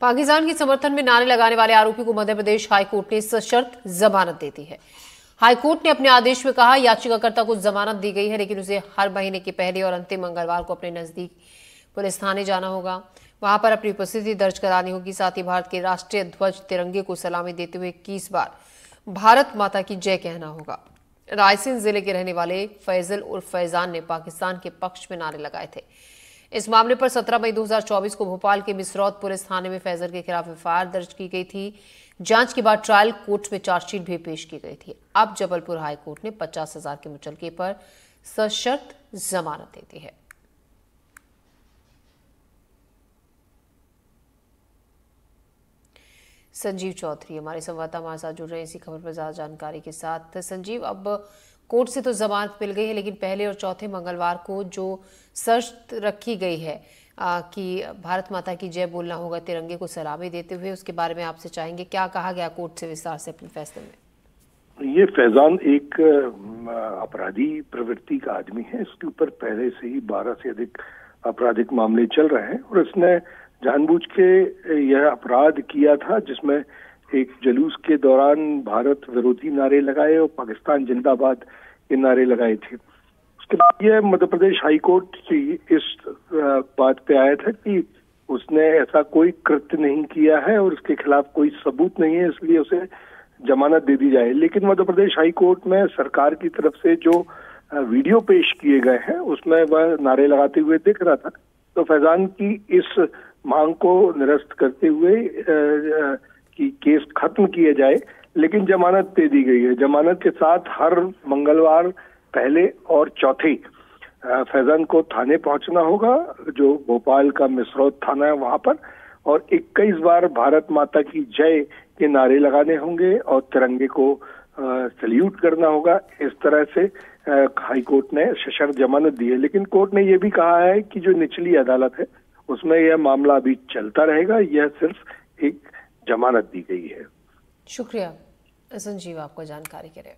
पाकिस्तान के समर्थन में नारे लगाने वाले आरोपी को मध्य प्रदेश हाईकोर्ट ने सशर्त जमानत दे दी है। हाईकोर्ट ने अपने आदेश में कहा, याचिकाकर्ता को जमानत दी गई है, लेकिन उसे हर महीने के पहले और अंतिम मंगलवार को अपने नज़दीक पुलिस थाने जाना होगा। वहाँ पर अपनी उपस्थिति दर्ज करानी होगी, साथ ही भारत के राष्ट्रीय ध्वज तिरंगे को सलामी देते हुए इक्कीस बार भारत माता की जय कहना होगा। रायसेन ज़िले के रहने वाले फैजल उर्फ़ फैजान ने पाकिस्तान के पक्ष में नारे लगाए थे। इस मामले पर 17 मई 2024 को भोपाल के मिसरौद पुलिस थाने में फैजल के खिलाफ एफआईआर दर्ज की गई थी। जाँच के बाद ट्रायल कोर्ट में चार्जशीट भी पेश की गई थी। अब जबलपुर हाईकोर्ट ने पचास हज़ार के मुचलके पर सशर्त जमानत दे दी है। संजीव चौधरी, हमारे संवाददाता हमारे साथ जुड़ रहे हैं। इसी खबर पर ज़्यादा जानकारी के साथ संजीव, अब कोर्ट से तो जमानत मिल गई है लेकिन पहले और चौथे मंगलवार को जो शर्त रखी गई है आ, कि भारत माता की जय बोलना होगा तिरंगे को सलामी देते हुए उसके बारे में आपसे चाहेंगे क्या कहा गया कोर्ट से विस्तार से अपने फैसले में? ये फैजान एक अपराधी प्रवृत्ति का आदमी है इसके ऊपर पहले से ही बारह से अधिक आपराधिक मामले चल रहे हैं और इसने जानबूझ के यह अपराध किया था जिसमें एक जुलूस के दौरान भारत विरोधी नारे लगाए और पाकिस्तान जिंदाबाद के नारे लगाए थे। उसके बाद यह मध्य प्रदेश हाईकोर्ट इस बात पे आया था कि उसने ऐसा कोई कृत्य नहीं किया है और उसके खिलाफ कोई सबूत नहीं है, इसलिए उसे जमानत दे दी जाए। लेकिन मध्य प्रदेश हाईकोर्ट में सरकार की तरफ़ से जो वीडियो पेश किए गए हैं, उसमें वह नारे लगाते हुए दिख रहा था। तो फैजान की इस मांग को निरस्त करते हुए कि केस खत्म किया जाए, लेकिन जमानत दे दी गई है। जमानत के साथ हर मंगलवार पहले और चौथे फैजान को थाने पहुँचना होगा, जो भोपाल का मिसरौद थाना है वहाँ पर, और 21 बार भारत माता की जय के नारे लगाने होंगे और तिरंगे को सल्यूट करना होगा। इस तरह से हाई कोर्ट ने सशर्त जमानत दी है। लेकिन कोर्ट ने यह भी कहा है कि जो निचली अदालत है, उसमें यह मामला अभी चलता रहेगा। यह सिर्फ़ एक जमानत दी गई है। शुक्रिया। संजीव आपको जानकारी के लिए।